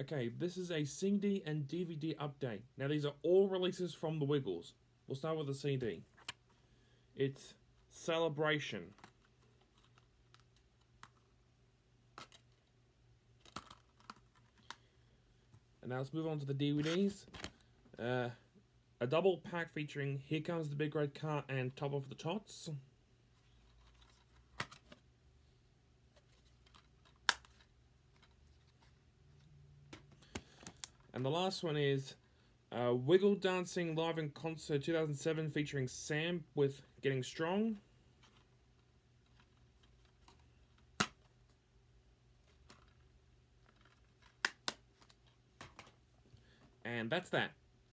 Okay, this is a CD and DVD update. Now, these are all releases from the Wiggles. We'll start with the CD. It's Celebration. And now let's move on to the DVDs. Uh, a double pack featuring Here Comes the Big Red Car and Top of the Tots. And the last one is uh, Wiggle Dancing Live in Concert 2007 featuring Sam with Getting Strong. And that's that.